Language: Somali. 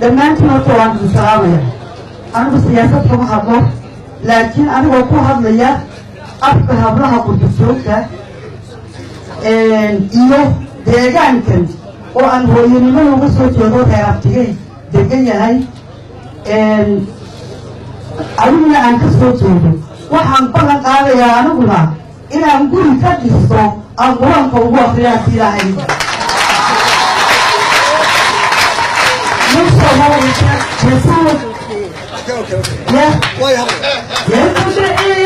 dhammaantiin waan idin salaamaya anigu siyaasad kama hadlo laakiin anigoo ku hadlaya afka hablaha qurbajoogta iyo deegaankan oo aan hooyanimada uga soo jeedo reerabtigay degan yahay adiguna aan ka soo jeedo waxaan ballan qaadayaa aniguna inaan guri ka dhisto aan qur'aanka ugu akriyaa si ilaahay Yeah. Okay, okay, okay. Yeah. Why? Yeah.